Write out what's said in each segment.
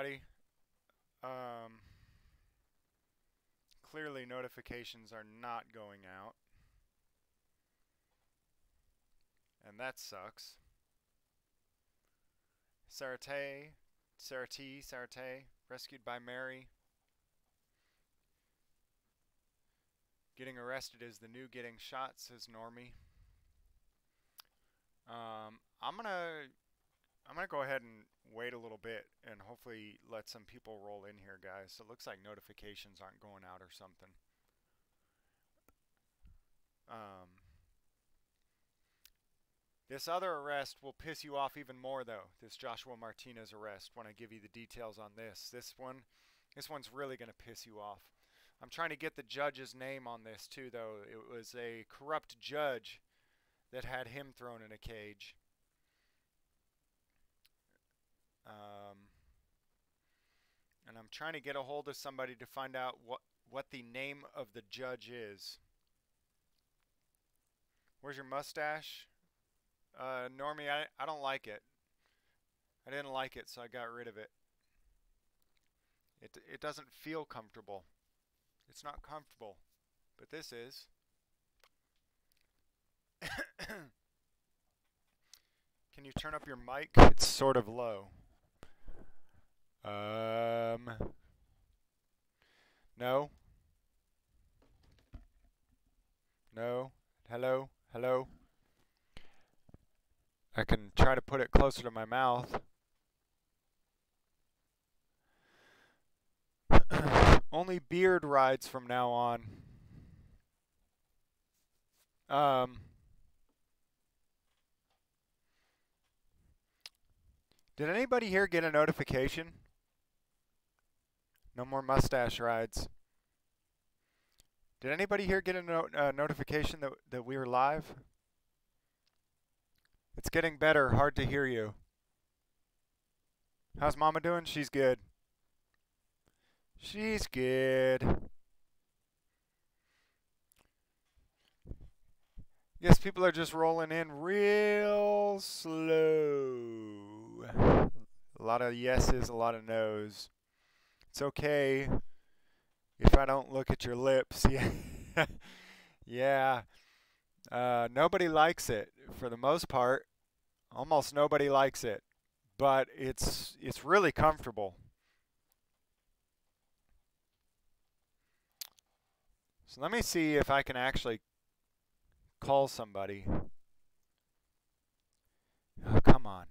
everybody. Um, clearly notifications are not going out. And that sucks. Sarate, Sarate, Sarate, rescued by Mary. Getting arrested is the new getting shot, says Normie. Um, I'm gonna I'm gonna go ahead and wait a little bit and hopefully let some people roll in here, guys. It looks like notifications aren't going out or something. Um, this other arrest will piss you off even more, though. This Joshua Martinez arrest. When I give you the details on this, this one, this one's really gonna piss you off. I'm trying to get the judge's name on this too, though. It was a corrupt judge that had him thrown in a cage. Um, and I'm trying to get a hold of somebody to find out what what the name of the judge is. Where's your mustache? Uh, Normie, I, I don't like it. I didn't like it, so I got rid of it. It, it doesn't feel comfortable. It's not comfortable, but this is. Can you turn up your mic? It's sort of low. Um. No. No. Hello. Hello. I can try to put it closer to my mouth. Only beard rides from now on. Um. Did anybody here get a notification? No more mustache rides. Did anybody here get a no uh, notification that, that we were live? It's getting better. Hard to hear you. How's Mama doing? She's good. She's good. Yes, people are just rolling in real slow. A lot of yeses, a lot of nos. It's okay if I don't look at your lips. Yeah. yeah. Uh, nobody likes it for the most part. Almost nobody likes it, but it's it's really comfortable. So let me see if I can actually call somebody. Oh, come on.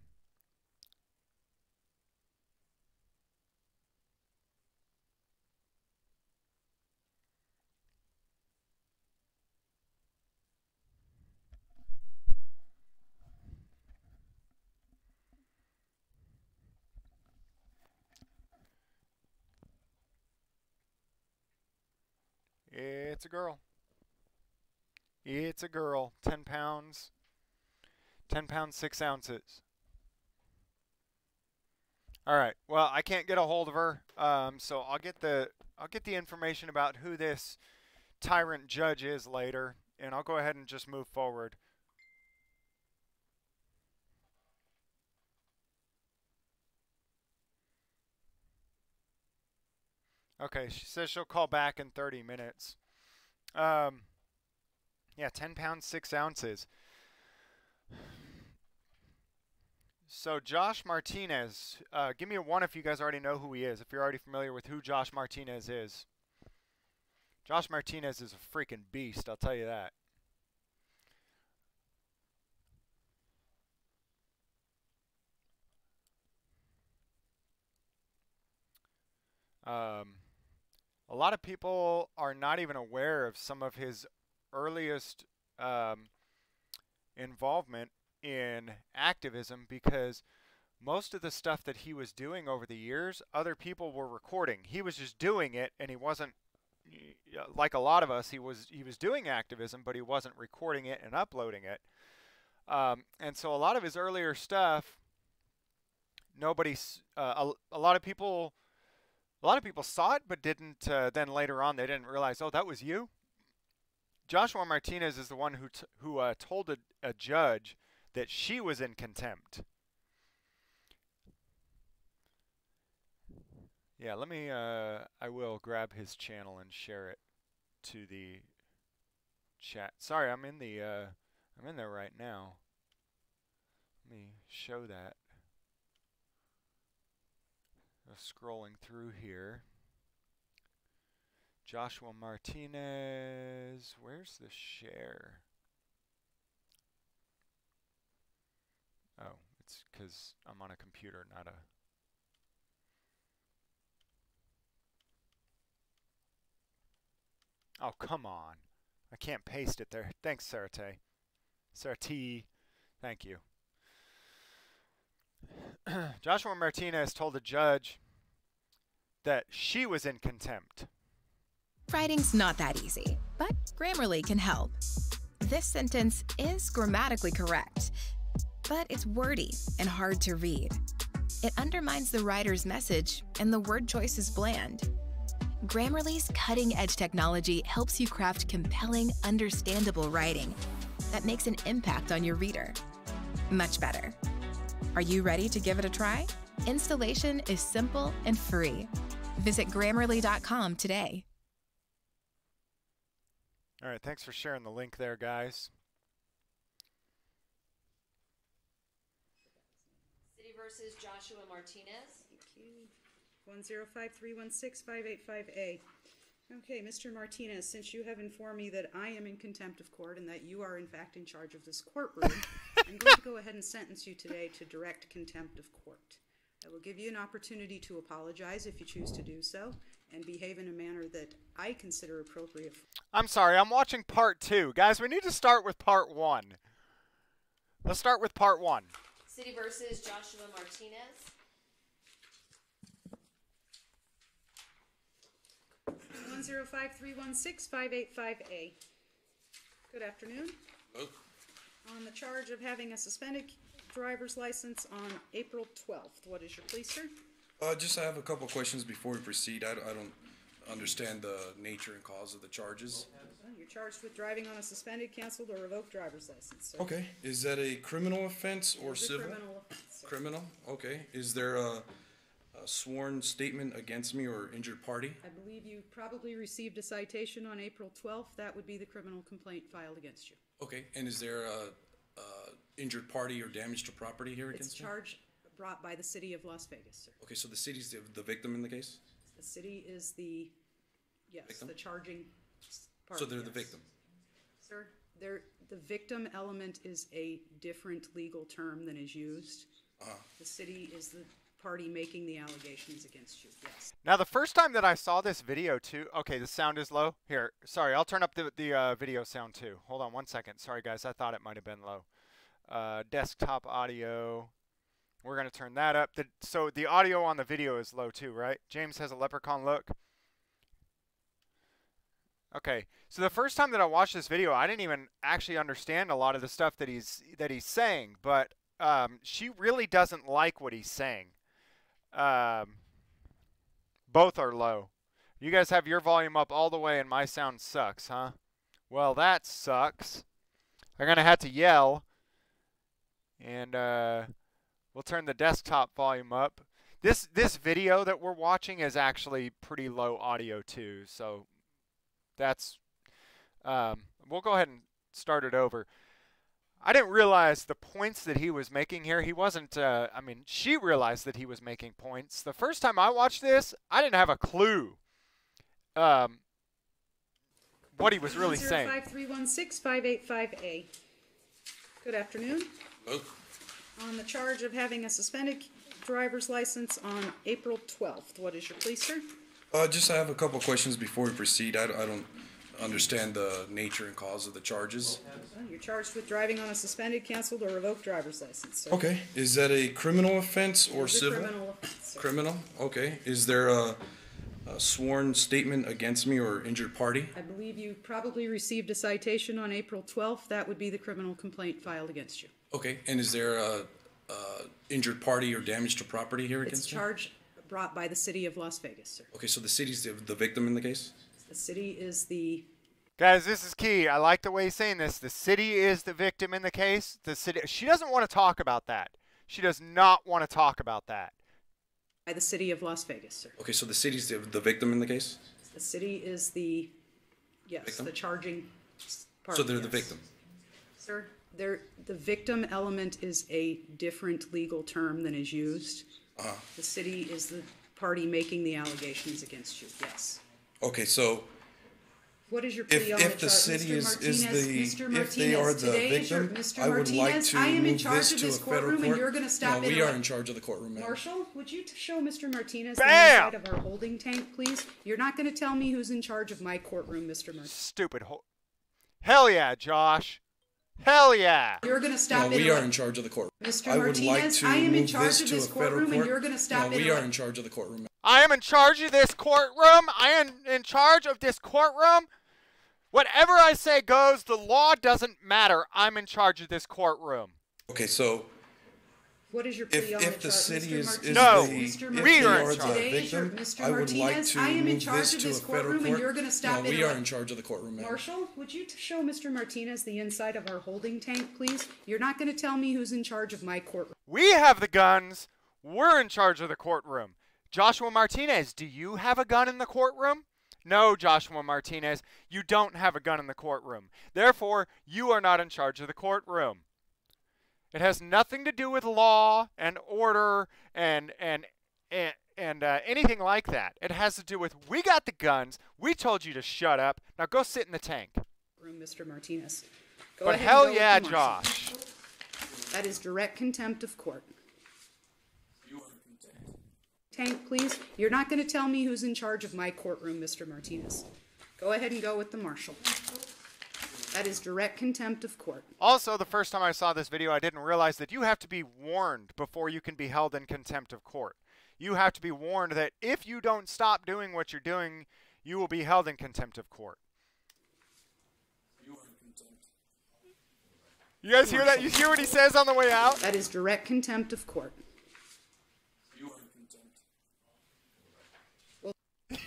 It's a girl. It's a girl. 10 pounds. 10 pounds, 6 ounces. All right. Well, I can't get a hold of her. Um, so I'll get the I'll get the information about who this tyrant judge is later, and I'll go ahead and just move forward. Okay, she says she'll call back in 30 minutes. Um, yeah, 10 pounds, 6 ounces. So Josh Martinez, uh, give me a one if you guys already know who he is, if you're already familiar with who Josh Martinez is. Josh Martinez is a freaking beast, I'll tell you that. Um, a lot of people are not even aware of some of his earliest um, involvement in activism because most of the stuff that he was doing over the years, other people were recording. He was just doing it, and he wasn't like a lot of us. He was he was doing activism, but he wasn't recording it and uploading it. Um, and so a lot of his earlier stuff, nobody, uh, a, a lot of people a lot of people saw it, but didn't. Uh, then later on, they didn't realize, oh, that was you. Joshua Martinez is the one who who uh, told a, a judge that she was in contempt. Yeah, let me, uh, I will grab his channel and share it to the chat. Sorry, I'm in the, uh, I'm in there right now. Let me show that. Uh, scrolling through here. Joshua Martinez, where's the share? Oh, it's because I'm on a computer, not a... Oh, come on. I can't paste it there. Thanks, Sarate. Sarate, thank you. Joshua Martinez told the judge that she was in contempt. Writing's not that easy, but Grammarly can help. This sentence is grammatically correct, but it's wordy and hard to read. It undermines the writer's message, and the word choice is bland. Grammarly's cutting edge technology helps you craft compelling, understandable writing that makes an impact on your reader. Much better. Are you ready to give it a try? Installation is simple and free. Visit grammarly.com today. All right, thanks for sharing the link there, guys. City versus Joshua Martinez. Thank you. One zero five three one six five eight five A. Okay, Mr. Martinez, since you have informed me that I am in contempt of court and that you are in fact in charge of this courtroom, I'm going to go ahead and sentence you today to direct contempt of court. I will give you an opportunity to apologize if you choose to do so and behave in a manner that I consider appropriate. I'm sorry, I'm watching part two. Guys, we need to start with part one. Let's start with part one. City versus Joshua Martinez. One zero five three one six five eight five A. Good afternoon. Charge of having a suspended driver's license on April twelfth, what is your plea, sir? Uh, just I have a couple questions before we proceed. I, I don't understand the nature and cause of the charges. Well, You're charged with driving on a suspended, canceled, or revoked driver's license, sir. Okay, is that a criminal offense or It's a civil? criminal offense, sir. Criminal, okay. Is there a, a sworn statement against me or injured party? I believe you probably received a citation on April twelfth. That would be the criminal complaint filed against you. Okay, and is there a injured party or damage to property here It's against me? charge brought by the city of Las Vegas, sir. Okay, so the city's the, the victim in the case? The city is the, yes, Victim? the charging s- party. So they're the yes. victim? Sir, there, the victim element is a different legal term than is used. Uh-huh. The city is the party making the allegations against you, yes. Now, the first time that I saw this video, too. Okay, the sound is low. Here, sorry, I'll turn up the, the uh, video sound, too. Hold on one second. Sorry, guys, I thought it might have been low. Uh, desktop audio. We're going to turn that up. The, so the audio on the video is low, too, right? James has a leprechaun look. Okay, so the first time that I watched this video, I didn't even actually understand a lot of the stuff that he's that he's saying, but um, she really doesn't like what he's saying. Um, both are low. You guys have your volume up all the way and my sound sucks, huh? Well, that sucks. I'm going to have to yell. And uh, we'll turn the desktop volume up. This this video that we're watching is actually pretty low audio too, so that's um, we'll go ahead and start it over. I didn't realize the points that he was making here. He wasn't. Uh, I mean, she realized that he was making points. The first time I watched this, I didn't have a clue um, what he was really saying. 105316585A. Good afternoon. On the charge of having a suspended driver's license on April twelfth, what is your plea, sir? Uh, just I have a couple questions before we proceed. I, I don't understand the nature and cause of the charges. Well, You're charged with driving on a suspended, canceled, or revoked driver's license, sir. Okay, is that a criminal offense or It's a civil? criminal offense, sir. Criminal, okay. Is there a, a sworn statement against me or injured party? I believe you probably received a citation on April twelfth. That would be the criminal complaint filed against you. Okay, and is there a, a injured party or damage to property here It's against me? charge brought by the city of Las Vegas, sir. Okay, so the city's the, the victim in the case? The city is the, Guys, this is key. I like the way he's saying this. The city is the victim in the case. The city. She doesn't want to talk about that. She does not want to talk about that. by the city of Las Vegas, sir. Okay, so the city's the, the victim in the case? The city is the, yes, Victim? the charging s- part. So they're the yes. victim? Sir, there, the victim element is a different legal term than is used. Uh-huh. The city is the party making the allegations against you, yes. Okay, so What is your If- plea on if the the charge? city Mr. is- is Martinez, the- Mr. if they are Martinez, the today is your- victim, Mr. I would like Martinez, to I am in move charge this of to a this federal courtroom and you're gonna stop No, we are interrupt- in charge of the courtroom, ma'am. Marshal, would you t- show Mr. Martinez the Bam! inside of our holding tank, please? You're not gonna tell me who's in charge of my courtroom, Mr. Martinez. Stupid ho- Hell yeah, Josh. Hell yeah. You're gonna No, stop we are in charge of the courtroom. Mr. I would like Martinez, to I am in move charge this of to this a federal courtroom and you're gonna stop No, we are in charge of the courtroom. I am in charge of this courtroom. I am in charge of this courtroom. Whatever I say goes. The law doesn't matter. I'm in charge of this courtroom. Okay, so What is your if, on if the the charge, city Mr. is, is Martinez? No, the, Mr. if we are are in charge. Today is your- Mr. I would like Martinez, to I am in move charge this of to a this federal courtroom and you're gonna stop No, we are in charge of the courtroom, ma'am. Marshal, would you show Mr. Martinez the inside of our holding tank, please? You're not gonna tell me who's in charge of my courtroom. We have the guns. We're in charge of the courtroom. Joshua Martinez, do you have a gun in the courtroom? No, Joshua Martinez, you don't have a gun in the courtroom. Therefore, you are not in charge of the courtroom. It has nothing to do with law and order and and and, and uh, anything like that. It has to do with we got the guns. We told you to shut up. Now go sit in the tank. Room, Mr. Martinez. Go But ahead and hell go with yeah, the marshal. Josh. That is direct contempt of court. Tank, please. You're not gonna tell me who's in charge of my courtroom, Mr. Martinez. Go ahead and go with the marshal. That is direct contempt of court. Also, the first time I saw this video, I didn't realize that you have to be warned before you can be held in contempt of court. You have to be warned that if you don't stop doing what you're doing, you will be held in contempt of court. You you guys hear that? You hear what he says on the way out? That is direct contempt of court.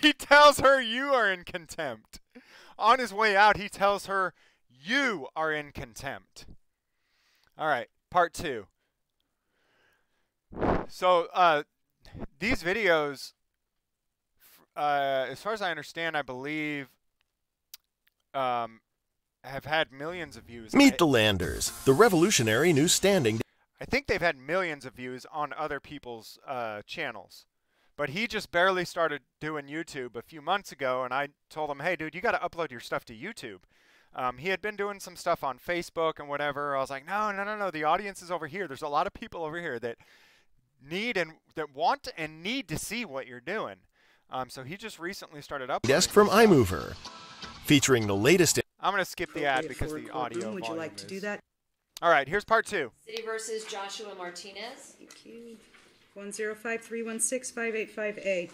He tells her you are in contempt. On his way out, he tells her you are in contempt. All right, part two. So, uh, these videos, uh, as far as I understand, I believe, um, have had millions of views. Meet the Landers, the revolutionary new standing I think they've had millions of views on other people's uh, channels. But he just barely started doing YouTube a few months ago, and I told him, hey, dude, you got to upload your stuff to YouTube. Um, he had been doing some stuff on Facebook and whatever. I was like, no, no, no, no. The audience is over here. There's a lot of people over here that need and that want and need to see what you're doing. Um, so he just recently started up. desk from stuff. iMovR, featuring the latest I'm going to skip the ad Appropriate because the courtroom. audio. Would you like to do that? All right, here's part two. City versus Joshua Martinez. Thank you. One zero five three one six five eight five A.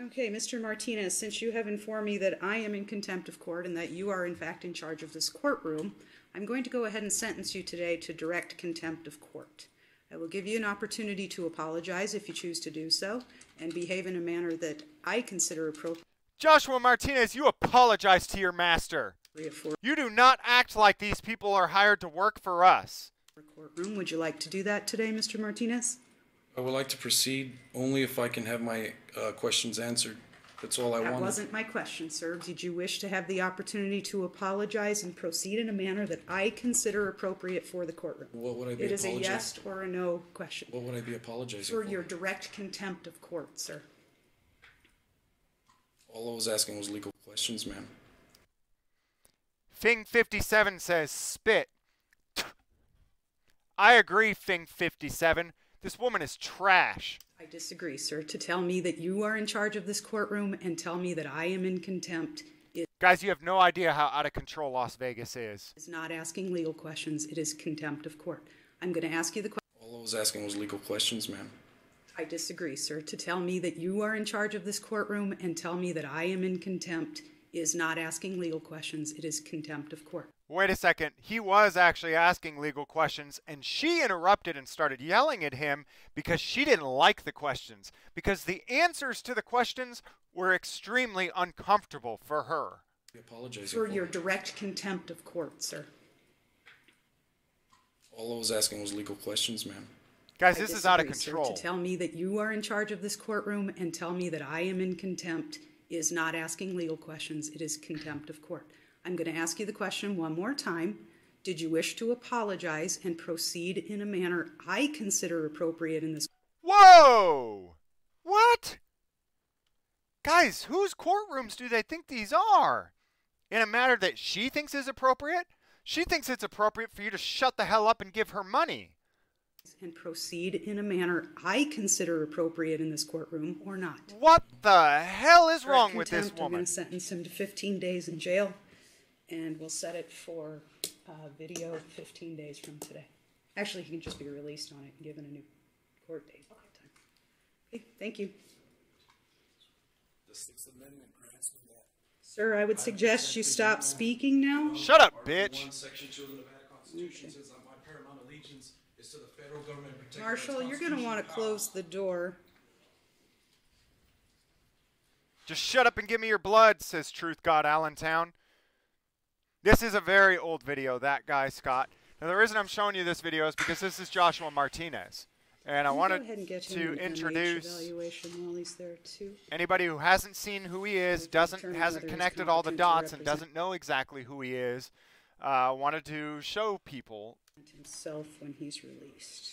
Okay, Mr. Martinez, since you have informed me that I am in contempt of court and that you are in fact in charge of this courtroom, I'm going to go ahead and sentence you today to direct contempt of court. I will give you an opportunity to apologize if you choose to do so and behave in a manner that I consider appropriate Joshua Martinez, you apologize to your master. You do not act like these people are hired to work for us. courtroom. Would you like to do that today, Mr. Martinez? I would like to proceed only if I can have my uh, questions answered. That's all I That wanted. wasn't my question, sir. Did you wish to have the opportunity to apologize and proceed in a manner that I consider appropriate for the courtroom? What would I be It is a apologizing? yes or a no question. What would I be apologizing For for? your direct contempt of court, sir. All I was asking was legal questions, ma'am. Fing 57 says spit. I agree, Fing 57. This woman is trash. I disagree, sir. To tell me that you are in charge of this courtroom and tell me that I am in contempt is Guys, you have no idea how out of control Las Vegas is. is not asking legal questions. It is contempt of court. I'm going to ask you the question. All I was asking was legal questions, ma'am. I disagree, sir. To tell me that you are in charge of this courtroom and tell me that I am in contempt is not asking legal questions. It is contempt of court. Wait a second. He was actually asking legal questions, and she interrupted and started yelling at him because she didn't like the questions. Because the answers to the questions were extremely uncomfortable for her. Be apologizing For for. your direct contempt of court, sir. All I was asking was legal questions, ma'am. Guys, I this is out of disagree, sir. control. To tell me that you are in charge of this courtroom and tell me that I am in contempt is not asking legal questions. It is contempt of court. I'm going to ask you the question one more time. Did you wish to apologize and proceed in a manner I consider appropriate in this? Whoa! What? Guys, whose courtrooms do they think these are? In a matter that she thinks is appropriate? She thinks it's appropriate for you to shut the hell up and give her money. And proceed in a manner I consider appropriate in this courtroom or not. What the hell is For wrong with this contempt, I'm woman? going to sentence him to 15 days in jail, and we'll set it for uh, video 15 days from today. Actually, he can just be released on it and given a new court date. at time. Okay, thank you. The Sixth Amendment grants me that. Sir, I would suggest you stop speaking now. Shut up, bitch. Section two of the Nevada Constitution says that my paramount allegiance is to the federal government. and protecting Marshal, you're going to want to close the door. Just shut up and give me your blood, says Truth God Allentown. This is a very old video, that guy, Scott. Now, the reason I'm showing you this video is because this is Joshua Martinez. And I Can wanted and get to an introduce evaluation while he's there too. anybody who hasn't seen who he is, doesn't hasn't connected all the dots, and doesn't know exactly who he is. Uh, wanted to show people. Himself when he's released.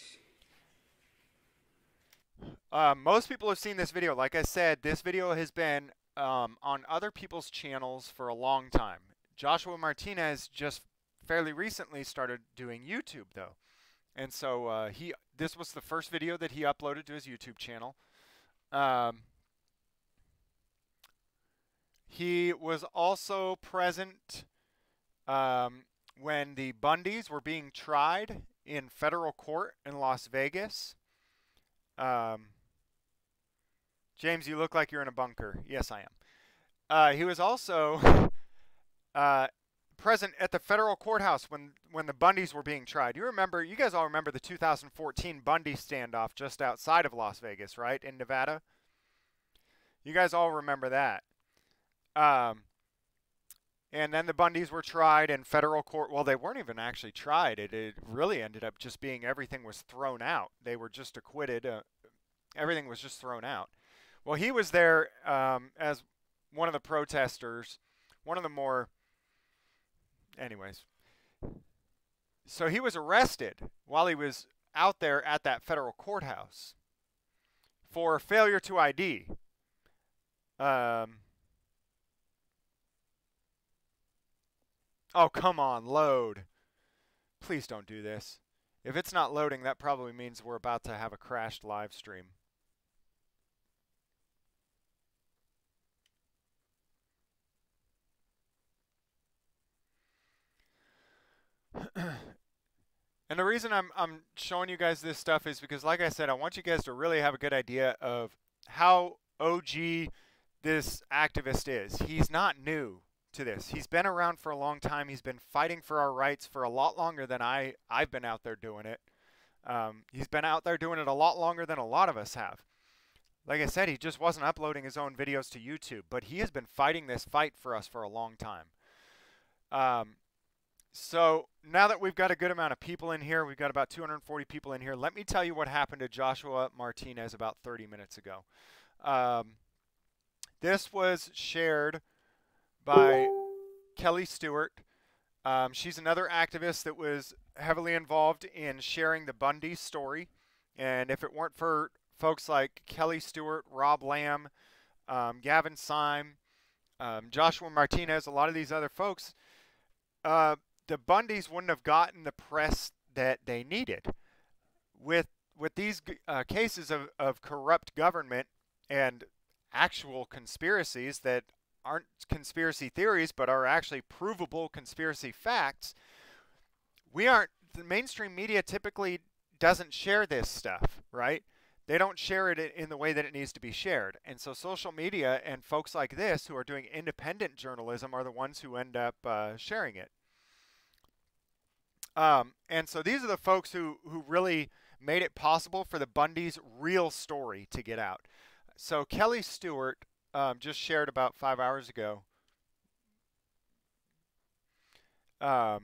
Uh, most people have seen this video. Like I said, this video has been um, on other people's channels for a long time. Joshua Martinez just fairly recently started doing YouTube though, and so uh, he this was the first video that he uploaded to his YouTube channel. Um, he was also present um, when the Bundys were being tried in federal court in Las Vegas. Um, James, you look like you're in a bunker. Yes, I am. Uh, he was also uh, present at the federal courthouse when when the Bundys were being tried. You remember? You guys all remember the 2014 Bundy standoff just outside of Las Vegas, right in Nevada? You guys all remember that. Um, and then the Bundys were tried in federal court. Well, they weren't even actually tried. It, it really ended up just being everything was thrown out. They were just acquitted. Uh, everything was just thrown out. Well, he was there um, as one of the protesters, one of the more. Anyways. So he was arrested while he was out there at that federal courthouse for failure to ID. Um, oh, come on, load. Please don't do this. If it's not loading, that probably means we're about to have a crashed live stream. and the reason I'm I'm showing you guys this stuff is because like I said, I want you guys to really have a good idea of how OG this activist is. He's not new to this. He's been around for a long time. He's been fighting for our rights for a lot longer than I I've been out there doing it. Um, he's been out there doing it a lot longer than a lot of us have. Like I said, he just wasn't uploading his own videos to YouTube, but he has been fighting this fight for us for a long time. Um, so now that we've got a good amount of people in here, we've got about 240 people in here. Let me tell you what happened to Joshua Martinez about 30 minutes ago. Um, this was shared by Kelly Stewart. Um, she's another activist that was heavily involved in sharing the Bundy story. And if it weren't for folks like Kelly Stewart, Rob Lamb, um, Gavin Seim, um, Joshua Martinez, a lot of these other folks, uh, the Bundys wouldn't have gotten the press that they needed. With with these uh, cases of, of corrupt government and actual conspiracies that aren't conspiracy theories but are actually provable conspiracy facts, we aren't the mainstream media typically doesn't share this stuff, right? They don't share it in the way that it needs to be shared. And so social media and folks like this who are doing independent journalism are the ones who end up uh, sharing it. Um, and so these are the folks who, who really made it possible for the Bundy's real story to get out. So Kelly Stewart um, just shared about five hours ago. Um,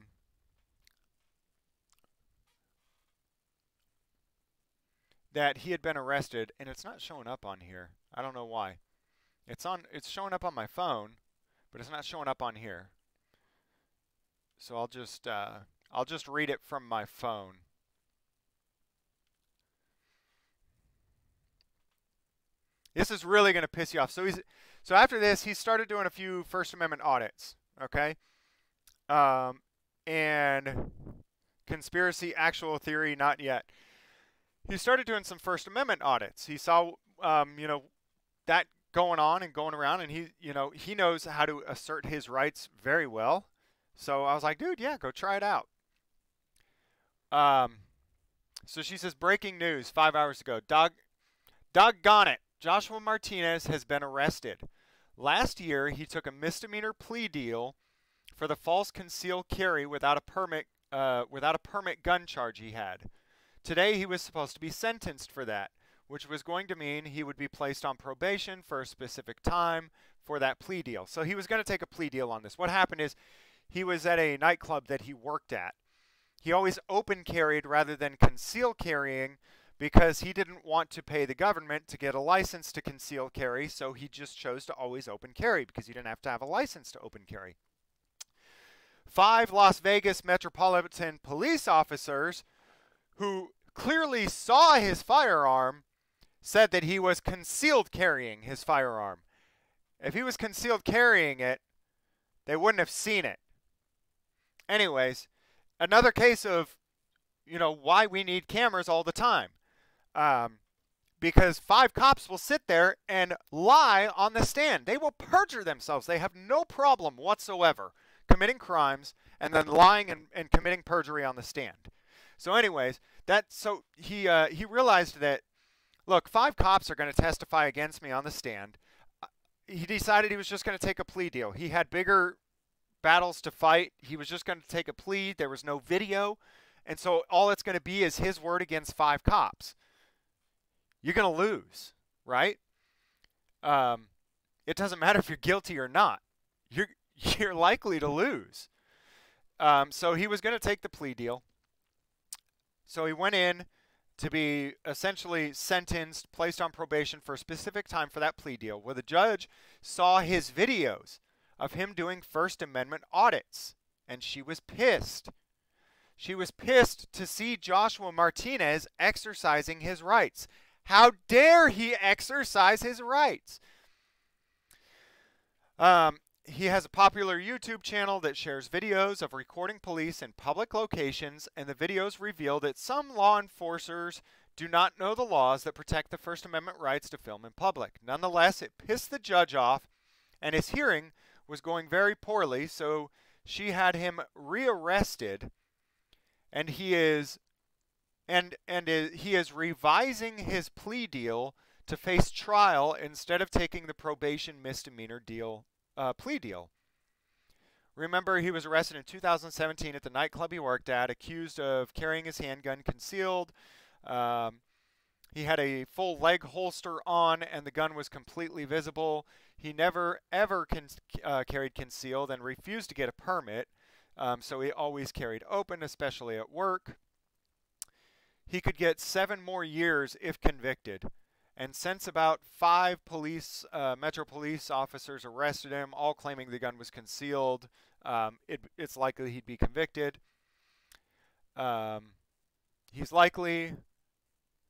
that he had been arrested, and it's not showing up on here. I don't know why. It's on. It's showing up on my phone, but it's not showing up on here. So I'll just uh, I'll just read it from my phone. This is really going to piss you off. So he's so after this, he started doing a few First Amendment audits. Okay, um, and conspiracy, actual theory, not yet. He started doing some First Amendment audits. He saw, um, you know, that going on and going around, and he, you know, he knows how to assert his rights very well. So I was like, dude, yeah, go try it out. Um, so she says, breaking news five hours ago. Dog, doggone it. Joshua Martinez has been arrested. Last year, he took a misdemeanor plea deal for the false concealed carry without a permit uh, without a permit gun charge he had. Today, he was supposed to be sentenced for that, which was going to mean he would be placed on probation for a specific time for that plea deal. So he was going to take a plea deal on this. What happened is he was at a nightclub that he worked at. He always open carried rather than conceal carrying because he didn't want to pay the government to get a license to conceal carry, so he just chose to always open carry because he didn't have to have a license to open carry. Five Las Vegas Metropolitan Police officers who clearly saw his firearm said that he was concealed carrying his firearm. If he was concealed carrying it, they wouldn't have seen it. Anyways, another case of, you know, why we need cameras all the time. Um, because five cops will sit there and lie on the stand. They will perjure themselves. They have no problem whatsoever committing crimes and then lying and, and committing perjury on the stand. So, anyways, that so he uh, he realized that look, five cops are going to testify against me on the stand. Uh, he decided he was just going to take a plea deal. He had bigger battles to fight. He was just going to take a plea. There was no video, and so all it's going to be is his word against five cops. You're going to lose, right? Um, it doesn't matter if you're guilty or not. You're you're likely to lose. Um, so he was going to take the plea deal. So he went in to be essentially sentenced, placed on probation for a specific time for that plea deal, where the judge saw his videos of him doing First Amendment audits, and she was pissed. She was pissed to see Joshua Martinez exercising his rights. How dare he exercise his rights? Um, he has a popular YouTube channel that shares videos of recording police in public locations, and the videos reveal that some law enforcers do not know the laws that protect the First Amendment rights to film in public. Nonetheless, it pissed the judge off, and his hearing was going very poorly, so she had him rearrested, and he is and and he is revising his plea deal to face trial instead of taking the probation misdemeanor deal uh, plea deal. Remember, he was arrested in 2017 at the nightclub he worked at, accused of carrying his handgun concealed. Um, he had a full leg holster on, and the gun was completely visible. He never ever con- uh, carried concealed and refused to get a permit, um, so he always carried open, especially at work. He could get seven more years if convicted. And since about five police, uh, Metro police officers arrested him, all claiming the gun was concealed, um, it, it's likely he'd be convicted. Um, he's likely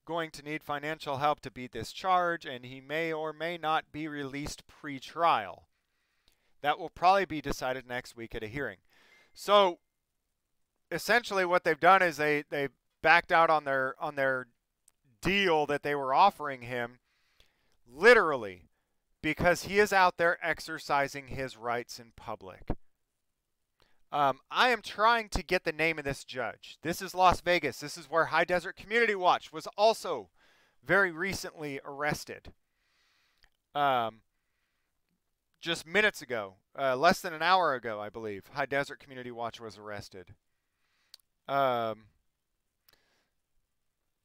going to need financial help to beat this charge, and he may or may not be released pre trial. That will probably be decided next week at a hearing. So, essentially, what they've done is they, they backed out on their on their deal that they were offering him, literally, because he is out there exercising his rights in public. Um, I am trying to get the name of this judge. This is Las Vegas. This is where High Desert Community Watch was also very recently arrested. Um, just minutes ago, uh, less than an hour ago, I believe, High Desert Community Watch was arrested. Um,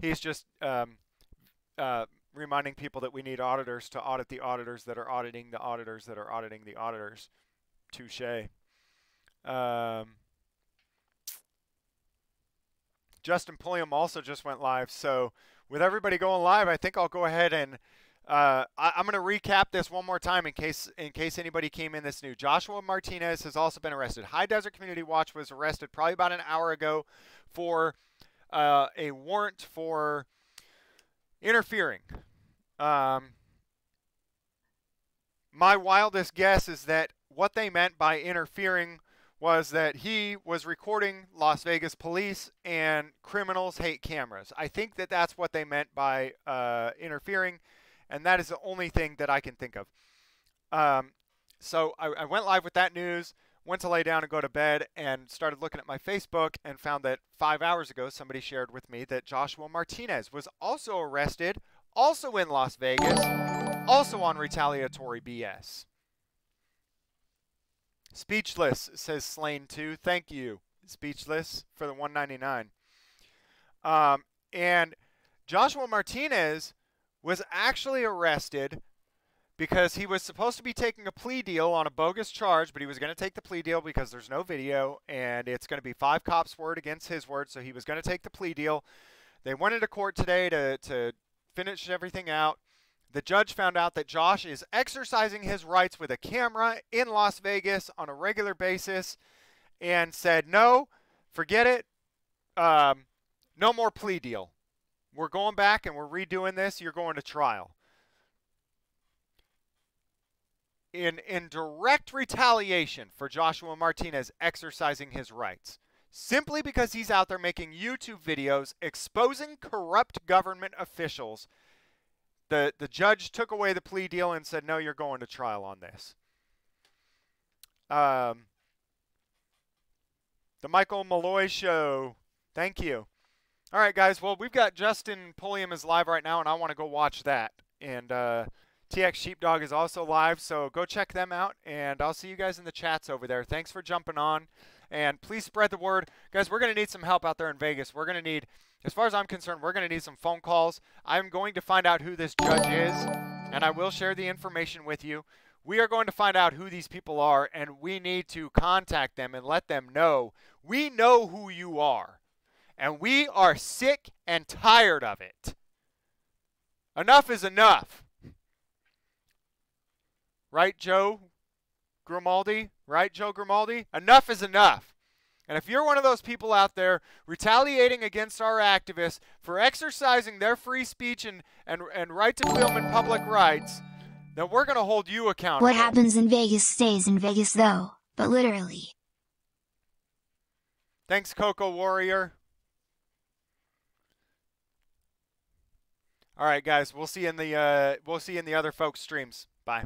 He's just um, uh, reminding people that we need auditors to audit the auditors that are auditing the auditors that are auditing the auditors. Touche. Um, Justin Pulliam also just went live. So with everybody going live, I think I'll go ahead and uh, I, am going to recap this one more time in case in case anybody came in this new. Joshua Martinez has also been arrested. High Desert Community Watch was arrested probably about an hour ago for uh, a warrant for interfering. Um, my wildest guess is that what they meant by interfering was that he was recording Las Vegas police and criminals hate cameras. I think that that's what they meant by uh, interfering, and that is the only thing that I can think of. Um, so I, I, went live with that news, went to lay down and go to bed, and started looking at my Facebook and found that five hours ago somebody shared with me that Joshua Martinez was also arrested, also in Las Vegas, also on retaliatory BS. Speechless says Slain 2. Thank you, Speechless, for the 199. Um, and Joshua Martinez was actually arrested because he was supposed to be taking a plea deal on a bogus charge, but he was going to take the plea deal because there's no video and it's going to be five cops' word against his word, so he was going to take the plea deal. They went into court today to, to finish everything out. The judge found out that Josh is exercising his rights with a camera in Las Vegas on a regular basis and said, no, forget it. Um, no more plea deal. We're going back and we're redoing this. You're going to trial. In, in direct retaliation for Joshua Martinez exercising his rights, simply because he's out there making YouTube videos exposing corrupt government officials the the judge took away the plea deal and said, "No, you're going to trial on this." Um, the Michael Malloy Show. Thank you. All right, guys. Well, we've got Justin Pulliam is live right now, and I want to go watch that. And uh, TX Sheepdog is also live, so go check them out. And I'll see you guys in the chats over there. Thanks for jumping on, and please spread the word, guys. We're gonna need some help out there in Vegas. We're gonna need as far as I'm concerned, we're going to need some phone calls. I'm going to find out who this judge is, and I will share the information with you. We are going to find out who these people are, and we need to contact them and let them know we know who you are, and we are sick and tired of it. Enough is enough. Right, Joe Grimaldi? Right, Joe Grimaldi? Enough is enough. And if you're one of those people out there retaliating against our activists for exercising their free speech and, and, and right to film and public rights, then we're going to hold you accountable. What happens in Vegas stays in Vegas, though, but literally. Thanks, Coco Warrior. All right, guys, we'll see you in the uh, we'll see you in the other folks' streams. Bye.